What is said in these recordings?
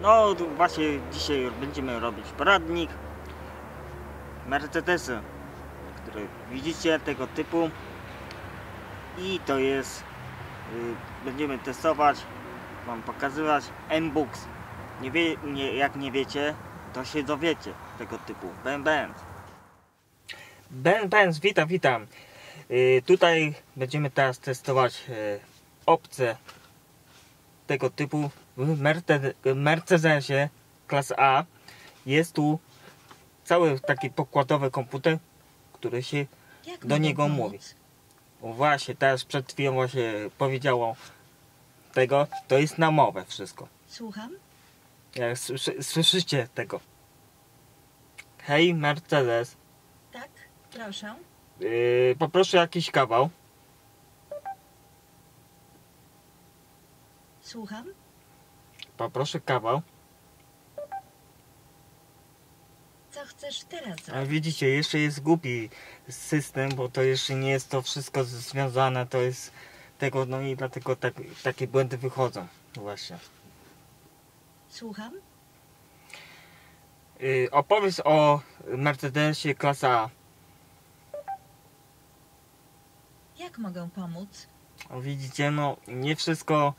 No właśnie dzisiaj będziemy robić poradnik. Mercedesy, które widzicie tego typu. I to jest y, będziemy testować wam pokazywać M-Books. Nie wie, nie, jak nie wiecie to się dowiecie tego typu. Ben Benz Ben Benz, witam, witam. Y, tutaj będziemy teraz testować y, opcje tego typu w Mercedes- Mercedesie A jest tu cały taki pokładowy komputer, który się Jak Do niego pomóc? mówi. o, właśnie teraz przed chwilą właśnie powiedziało tego, to jest na mowę wszystko. Słucham? Jak słyszy, słyszycie tego. Hej Mercedes, Tak, proszę. yy, poproszę jakiś kawał. Słucham? Poproszę kawał. Co chcesz teraz A widzicie, jeszcze jest głupi system, bo to jeszcze nie jest to wszystko związane, to jest tego, no i dlatego tak, takie błędy wychodzą właśnie. Słucham? Yy, opowiedz o Mercedesie klasa A. Jak mogę pomóc? O, Widzicie, no nie wszystko,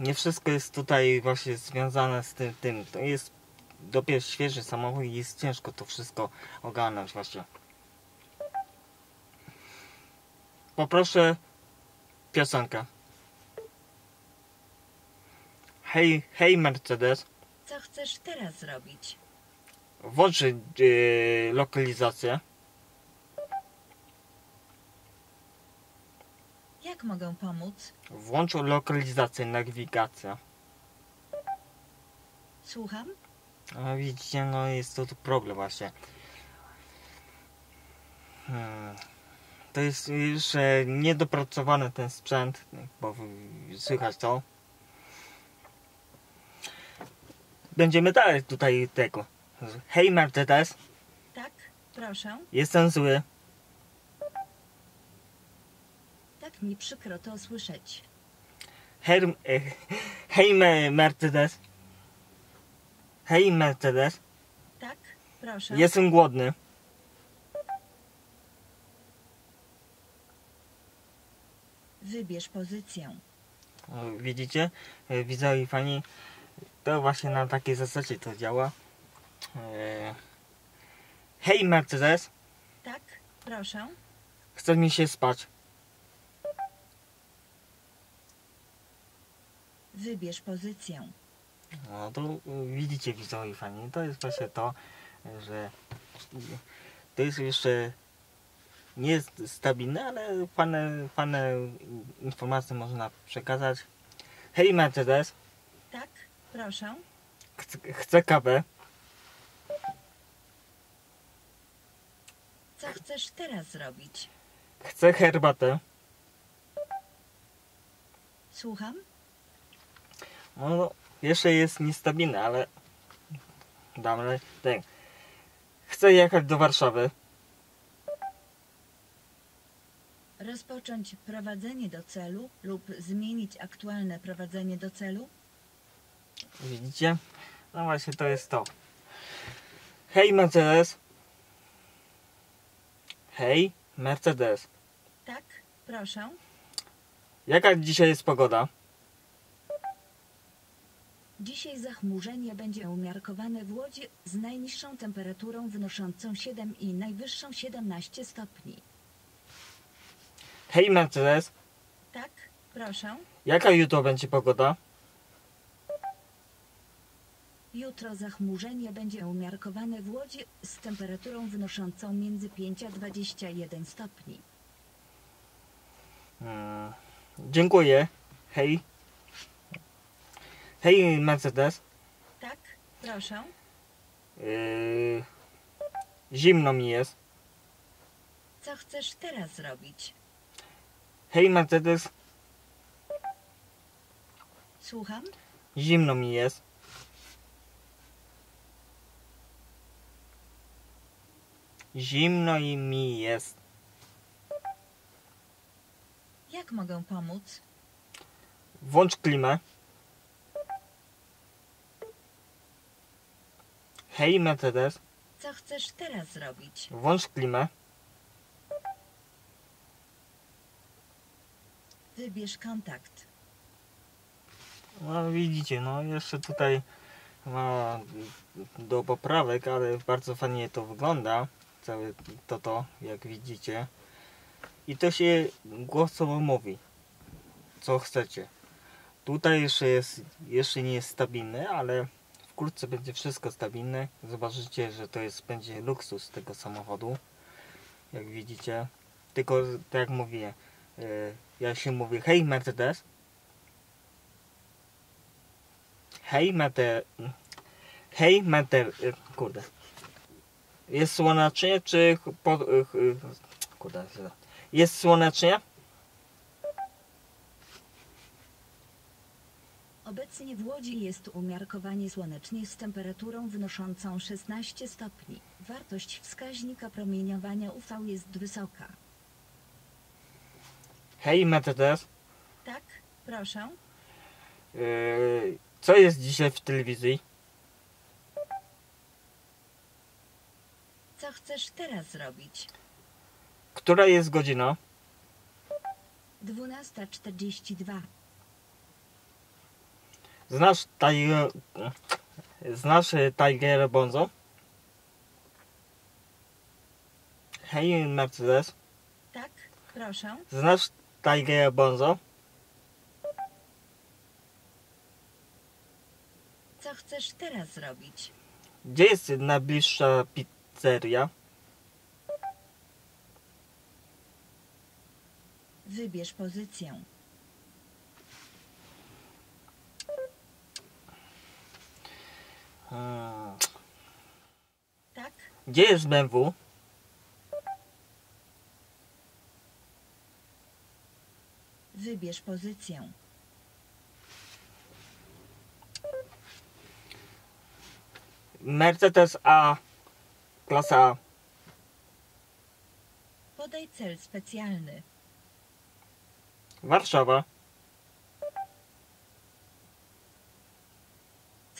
nie wszystko jest tutaj właśnie związane z tym, tym. To jest dopiero świeży samochód i jest ciężko to wszystko ogarnąć właśnie. Poproszę piosenkę. Hej, hej Mercedes, Co chcesz teraz zrobić? włącz yy, lokalizację. Jak mogę pomóc? Włącz lokalizację, nawigację. Słucham? A widzicie, no jest to tu problem właśnie. Hmm. To jest jeszcze niedopracowany ten sprzęt, bo słychać to. Będziemy dalej tutaj tego. Hej Mercedes, Tak, proszę. jestem zły. Mi przykro to słyszeć. Hej, e, hej Me- Mercedes. Hej Mercedes, Tak, proszę. jestem głodny. Wybierz pozycję. Widzicie? E, Widzowie fani, to właśnie na takiej zasadzie to działa. E, Hej Mercedes, Tak, proszę. chce mi się spać. Wybierz pozycję. No to e, widzicie widzowie fani, to jest właśnie to, że to jest jeszcze nie jest stabilne, ale fajne, fajne informacje można przekazać. Hej Mercedes, Tak, proszę. chcę, chcę kawę. Co chcesz teraz zrobić? Chcę herbatę. Słucham? No, jeszcze jest niestabilne, ale damy tak. Chcę jechać do Warszawy. Rozpocząć prowadzenie do celu lub zmienić aktualne prowadzenie do celu? Widzicie? No właśnie to jest to. Hej Mercedes. Hej Mercedes. Tak, proszę. Jaka dzisiaj jest pogoda? Dzisiaj zachmurzenie będzie umiarkowane w Łodzi z najniższą temperaturą wynoszącą 7 i najwyższą 17 stopni. Hej Mercedes. Tak, proszę. Jaka jutro będzie pogoda? Jutro zachmurzenie będzie umiarkowane w Łodzi z temperaturą wynoszącą między 5 a 21 stopni. Hmm. Dziękuję. Hej. Hej Mercedes. Tak, proszę. Yy... Zimno mi jest. Co chcesz teraz zrobić? Hej Mercedes. Słucham? Zimno mi jest. Zimno i mi jest. Jak mogę pomóc? Włącz klimę. Hej Mercedes, Co chcesz teraz zrobić? włącz klimę. Wybierz kontakt. No widzicie, no jeszcze tutaj ma do poprawek, ale bardzo fajnie to wygląda. Całe to to, jak widzicie. I to się głosowo mówi, co chcecie. Tutaj jeszcze jest, jeszcze nie jest stabilne, ale wkrótce będzie wszystko stabilne. Zobaczycie, że to jest, będzie luksus tego samochodu. Jak widzicie. Tylko, tak jak mówię, e, ja się mówię, hej Mercedes, Hej, meter. Hej, meter. y, Kurde. Jest słonecznie, czy. y, y, kurde. Jest słonecznie? Obecnie w Łodzi jest umiarkowanie słonecznie z temperaturą wynoszącą 16 stopni. Wartość wskaźnika promieniowania UV jest wysoka. Hej, Mercedes. Tak, proszę. Y, co jest dzisiaj w telewizji? Co chcesz teraz zrobić? Która jest godzina? 12.42. Znasz Tiger. Znasz y, Tiger Bonzo? Hej, Mercedes. Tak, proszę. Znasz Tiger Bonzo? Co chcesz teraz zrobić? Gdzie jest najbliższa pizzeria? Wybierz pozycję. Hmm. Tak, Gdzie jest BMW? wybierz pozycję. Mercedes A. Klasa A. Podaj cel specjalny. Warszawa.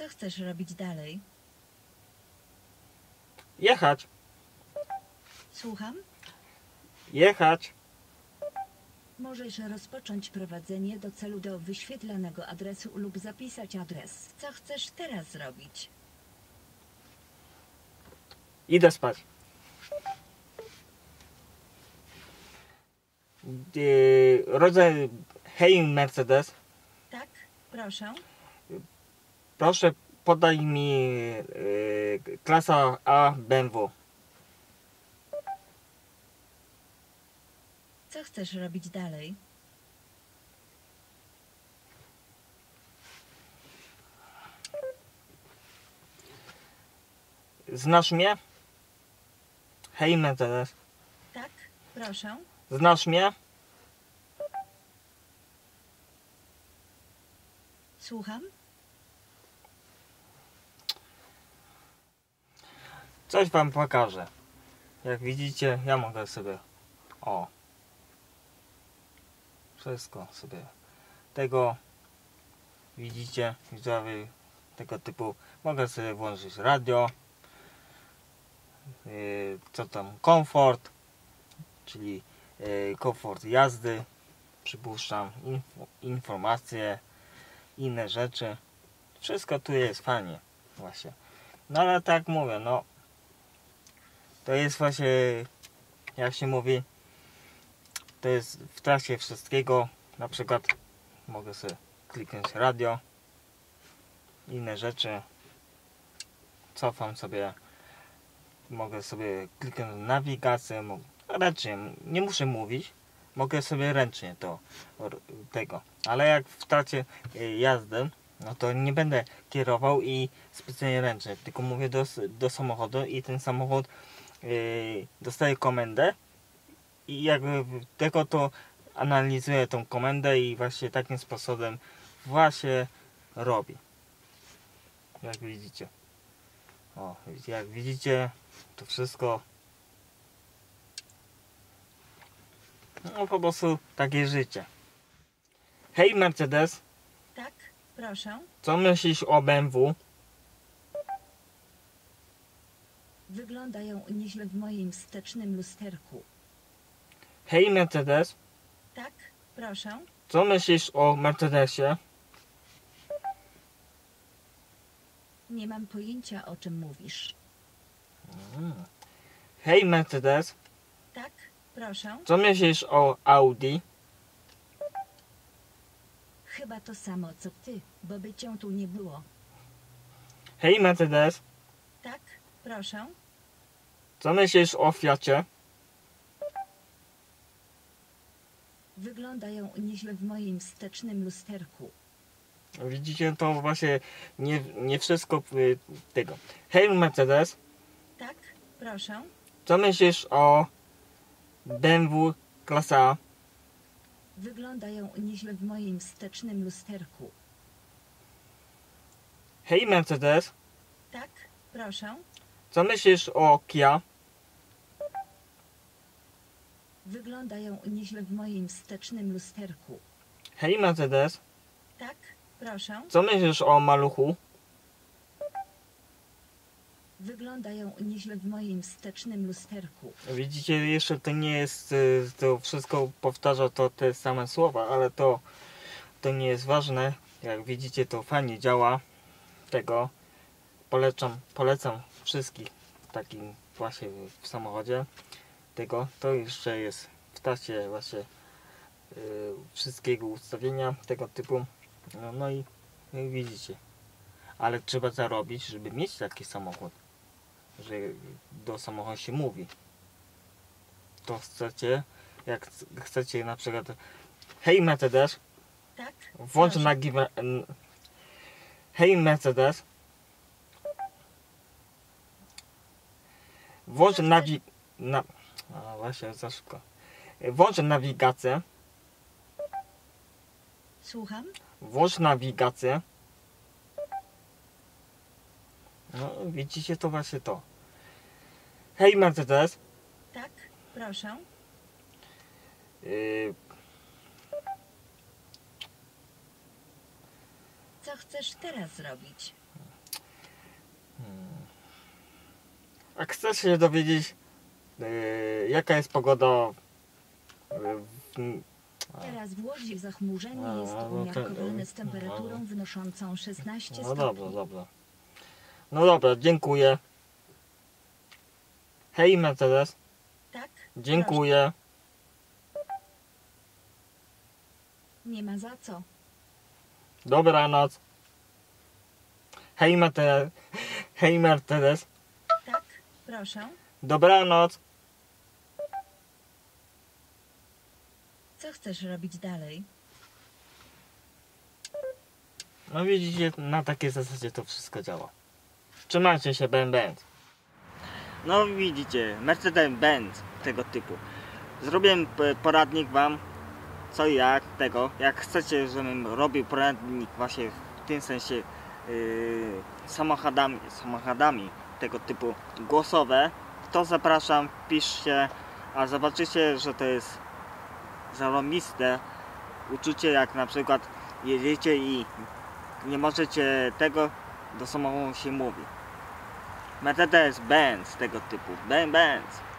Co chcesz robić dalej? Jechać. Słucham? Jechać. Możesz rozpocząć prowadzenie do celu do wyświetlanego adresu lub zapisać adres. Co chcesz teraz zrobić? Idę spać. Yy, rodzaj. Hej Mercedes. Tak, proszę. Proszę podaj mi yy, klasa A BMW. Co chcesz robić dalej? Znasz mnie? Hej Mercedes. Tak, proszę. Znasz mnie? Słucham? Coś wam pokażę. Jak widzicie, ja mogę sobie. O. Wszystko sobie. Tego. Widzicie, widzowie tego typu. Mogę sobie włączyć radio. Yy, co tam? Komfort. Czyli yy, komfort jazdy. Przypuszczam. Info, informacje. Inne rzeczy. Wszystko tu jest fajnie. Właśnie. No ale tak mówię, no to jest właśnie, jak się mówi, to jest w trakcie wszystkiego. Na przykład mogę sobie kliknąć radio, inne rzeczy. Cofam sobie, mogę sobie kliknąć nawigację, ręcznie, nie muszę mówić. Mogę sobie ręcznie to tego, ale jak w trakcie y, jazdy, no to nie będę kierował i specjalnie ręcznie, tylko mówię do, do samochodu i ten samochód yy, dostaje komendę i jakby tylko to analizuje tą komendę i właśnie takim sposobem właśnie robi. Jak widzicie. O, jak widzicie, to wszystko no po prostu takie życie. Hej Mercedes, Tak, proszę. co myślisz o BMW? Wyglądają nieźle w moim wstecznym lusterku. Hej Mercedes, Tak, proszę. co myślisz o Mercedesie? Nie mam pojęcia o czym mówisz. Hej Mercedes, Tak, proszę. co myślisz o Audi? Chyba to samo co ty, bo by cię tu nie było. Hej Mercedes, Tak, proszę. Co myślisz o Fiacie? Wyglądają nieźle w moim wstecznym lusterku. Widzicie, to właśnie nie, nie wszystko y, tego. Hej Mercedes, Tak, proszę. co myślisz o BMW klasa A? Wyglądają nieźle w moim wstecznym lusterku. Hej Mercedes, Tak, proszę. co myślisz o Kia? Wyglądają nieźle w moim wstecznym lusterku. Hej Mercedes, Tak, proszę. co myślisz o Maluchu? Wyglądają nieźle w moim wstecznym lusterku. Widzicie, jeszcze to nie jest, y, to wszystko powtarza to te same słowa, ale to, to nie jest ważne. Jak widzicie, to fajnie działa. Tego polecam, polecam wszystkich takim właśnie w samochodzie. Tego, to jeszcze jest w tacie właśnie y, wszystkiego ustawienia tego typu. No, no i, no i widzicie. Ale trzeba zarobić, żeby mieć taki samochód że do samochodu się mówi. To chcecie, jak chcecie na przykład Hej Mercedes, Tak, włącz proszę. na giwe... n- Hej Mercedes, włącz nawi... Na... A właśnie, za szybko. Włącz nawigację, Słucham? włącz nawigację. No, widzicie, to właśnie to. Hej Mercedes, Tak, proszę. yy, Co chcesz teraz zrobić? A chcesz się dowiedzieć, jaka jest pogoda yy, w, Teraz w Łodzi zachmurzenie A, jest no umiarkowane z no. temperaturą wynoszącą 16 No stopni. dobra, dobra. No dobra, dziękuję. Hej Mercedes, Tak? dziękuję. Proszę. Nie ma za co. Dobranoc. Hej Mercedes, hej Mercedes, Tak? Proszę. Dobranoc. Co chcesz robić dalej? No widzicie, na takiej zasadzie to wszystko działa. Trzymajcie się, Ben Ben. No widzicie, Mercedes-Benz tego typu. Zrobiłem poradnik wam, co i jak tego. Jak chcecie, żebym robił poradnik właśnie w tym sensie yy, samochodami, samochodami tego typu głosowe, to zapraszam, piszcie, a zobaczycie, że to jest zarobiste uczucie, jak na przykład jedziecie i nie możecie tego, do samochodu się mówi. Mercedes Benz tego typu. Ben Benz.